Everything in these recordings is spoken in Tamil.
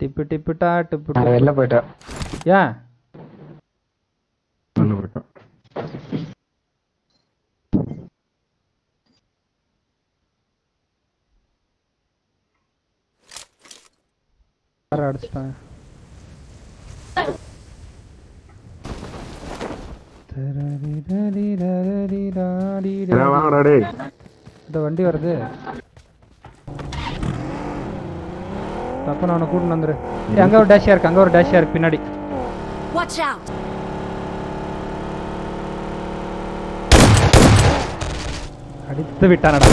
டிப்பு டிப்புட்டா டிப்பு வெளில போயிட்டேன். ஏன் நல்ல போயிட்டான். டேய். இந்த வண்டி வருது. டப்புன்னு அவனை கூட்டின்னு வந்துரு. அங்க ஒரு டேஷியா இருக்கு அங்க ஒரு டேஷியா இருக்கு பின்னாடி. Watch out! அடித்து விட்டானடா.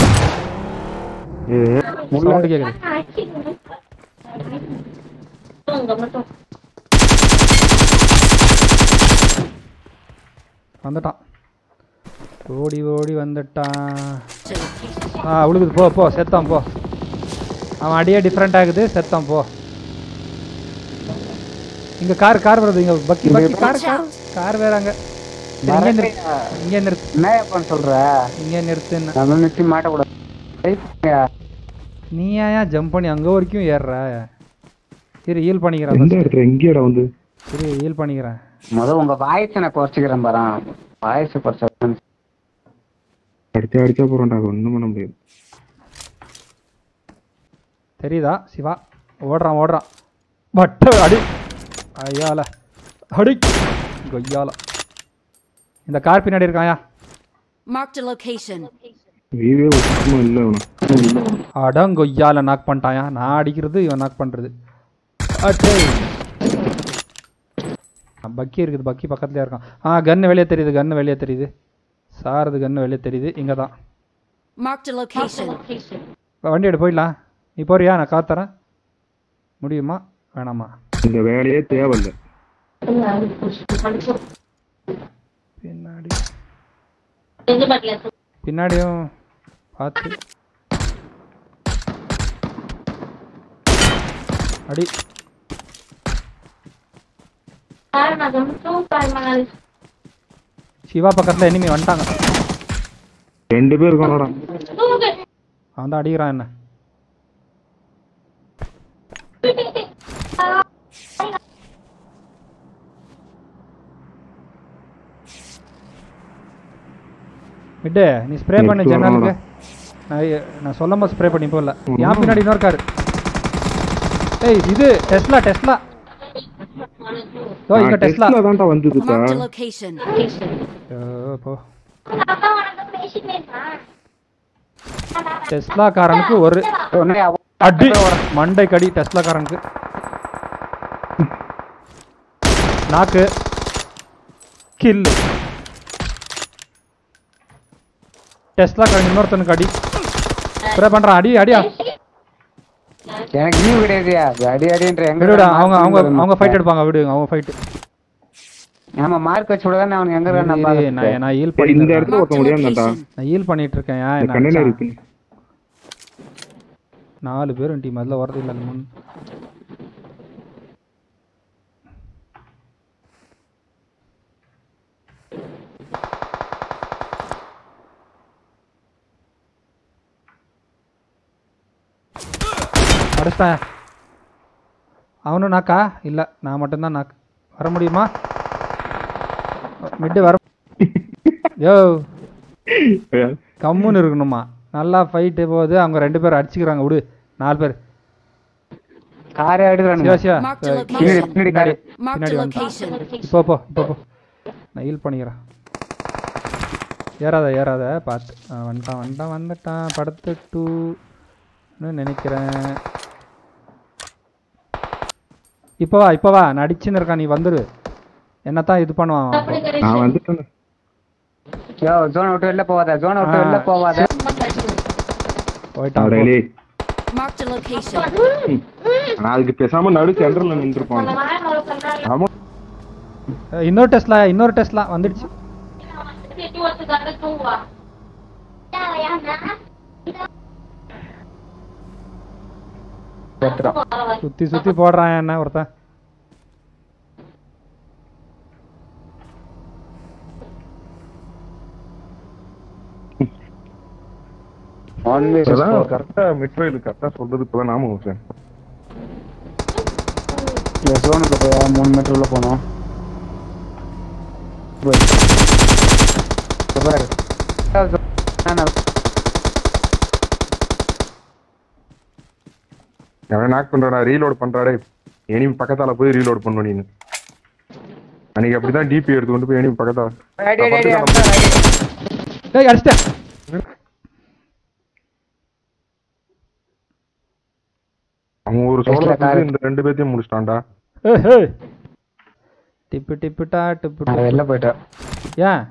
சவுண்டு கேக்குது. வந்துட்டான். ஓடி ஓடி வந்துட்டான். ஆ உழுகுது போ போ செத்தான் போ. அவன் அடியே டிஃப்ரெண்ட் ஆகுது. செத்தான் போ. இங்க கார் கார் வருது. இங்க பக்கி பக்கி கார் கார் கார் வேற அங்க. சரி, இங்கே நிறுத்து இங்கே நிறுத்து என்ன எப்ப சொல்ற? இங்கே நிறுத்துன்னு. நம்ம நிறுத்தி மாட்டக்கூடாது. ஏய், நீ ஏன் ஜம்ப் பண்ணி அங்க வரைக்கும் ஏறுற? சரி ஹீல் பண்ணிக்கிறேன் first. இடத்துல எங்கேயாடா வந்து. சரி ஹீல் பண்ணிக்கிறேன். முத உங்க வாய்ஸ் நான் குறைச்சிக்கிறேன் பாரு வாய்ஸ் குறைச்ச அடிச்சா அடிச்சா போறோம்டா. ஒண்ணும் பண்ண முடியாது. தெரியுதா? சிவா ஓடுறான் ஓடுறான். பட்ட அடி. ஐயால அடி. கொய்யால இந்த கார் பின்னாடி இருக்காயா a location. வீவே சுத்தமா இல்ல அவன? அடங்கொய்யால நாக் பண்ணிட்டாயா நான் அடிக்கிறது இவன் நாக் பண்றது. அடே பக்கி இருக்குது பக்கி பக்கத்துலயே இருக்கான். ஆ கன்னு வெளியே தெரியுது கன்னு வெளியே தெரியுது. சாரது கன்னு வெளியே தெரியுது இங்க தான். வண்டி எடு போயிடலாம். நீ போறியா? நான் காத்தரேன் முடியுமா? வேணாமா? இந்த வேலையே தேவையில்ல. பின்னாடி. பின்னாடியும் பார்த்து. அடி. சிவா பக்கத்துல எனிமி வந்துட்டாங்க. ரெண்டு பேர் அவன் தான் அடிக்கிறான் என்ன? விட்டு நீ ஸ்ப்ரே பண்ணு ஜன்னலுக்கு. நான் சொல்லும் போது ஸ்ப்ரே பண்ணி போகல என் பின்னாடி இன்னொரு காரு. ஏய் இது டெஸ்லா டெஸ்லா ஓ இங்க டெஸ்லா தான்டா போ. காரனுக்கு ஒரு அடி. மண்டை கடி டெஸ்லா காரனுக்கு நாக்கு. கில் டெஸ்லா காரன் இன்னொருத்தனுக்கு அடி. ஸ்ப்ரே பண்றான் அடி அடியா. எனக்கு நியூ கிடையாதுயா? அடி அடின்ற எங்க விடு விடு அவங்க அவங்க அவங்க ஃபைட் எடுப்பாங்க. விடு அவங்க ஃபைட் ஆமா மார்க் வச்சு விட அவனுக்கு எங்க நான் நான். நான் ஹீல் இந்த பண்ணிட்டு இடத்துல ஒருத்த location. நான் ஹீல் பண்ணிட்டு இருக்கேன். ஏன் இந்த என்ன கண்டெய்னர் அடிச்சான்? இருக்கு நாலு பேரும் டீம் அதில் வரது இல்லை முன். அடிச்சிட்டேன் அவனும் நாக்கா? இல்லை நான் மட்டும்தான் நாக்கு. வர முடியுமா? மிட்டு வர யோ. கம்முன்னு இருக்கணுமா? நல்லா ஃபைட்டு போகுது. அவங்க ரெண்டு பேரும் அடிச்சுக்கிறாங்க. விடு. நாலு பேர். காரே a பின்னாடி. இப்போ போ இப்போ போ நான் ஹீல் பண்ணிக்கிறேன். ஏறாத ஏறாத. பார்த்து. வந்துட்டான். வந்துட்டான் வந்துட்டான் படுத்துட்டு நினைக்கிறேன். இப்போ வா இப்போ வா. நான் அடிச்சுன்னு இருக்கான். நீ வந்துரு. என்னத்தான் இது பண்ணுவான். நான் வந்துட்டேன். யோ ஜோன் விட்டு வெளில போவாத. ஜோன் விட்டு. வெளில போவாத. போயிட்டான் போ. அடேலே Marked a location. நான் அதுக்கு பேசாம நடு சென்டர்ல நின்றுப்பான் ஆமா ஏய், இன்னொரு டெஸ்ட்லாம் இன்னொரு டெஸ்ட்லாம் வந்துடுச்சு சுத்தி சுத்தி போடுறான் என்ன ஒருத்தன் இப்பதான் கரெக்டா மிட்வைல் கரெக்டா சொல்றது இப்பதான் நாம ஹுசேன் இந்த ஜோனுக்கு போய் மூணு மீட்டர் உள்ள போனோம் அவன் நாக் பண்றாடா ரீலோட் பண்றாடே எனிமி பக்கத்தால போய் ரீலோட் பண்ணு நீனு. அன்னைக்கு அப்படிதான் டிபி எடுத்து கொண்டு போய் எனிமி பக்கத்தால அடி, அடி, அடி, நான் அடி, அடி. டேய் அடிச்சிட்டேன் அவன் ஒரு சோழ. இந்த ரெண்டு பேர்த்தையும் முடிச்சிட்டான்டா. டிப்பு டிப்புட்டா டிப்பு நான் டிப்பு வெளில போயிட்டேன் ஏன்